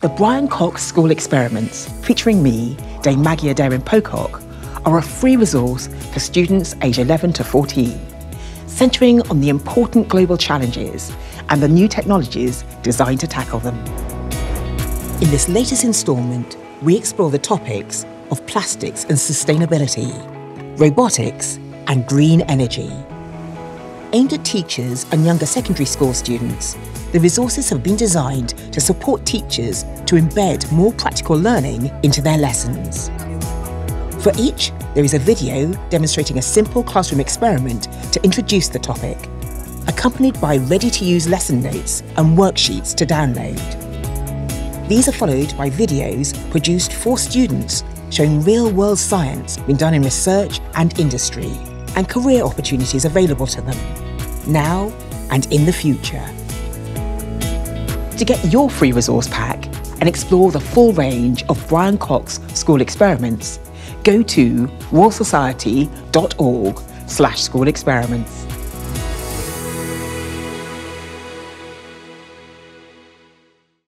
The Brian Cox School Experiments, featuring me, Dame Maggie Aderin Pocock, are a free resource for students aged 11 to 14, centering on the important global challenges and the new technologies designed to tackle them. In this latest instalment, we explore the topics of plastics and sustainability, robotics, and green energy. Aimed at teachers and younger secondary school students, the resources have been designed to support teachers to embed more practical learning into their lessons. For each, there is a video demonstrating a simple classroom experiment to introduce the topic, accompanied by ready-to-use lesson notes and worksheets to download. These are followed by videos produced for students showing real-world science being done in research and industry and career opportunities available to them, now and in the future. To get your free resource pack and explore the full range of Brian Cox school experiments, go to royalsociety.org slash school experiments.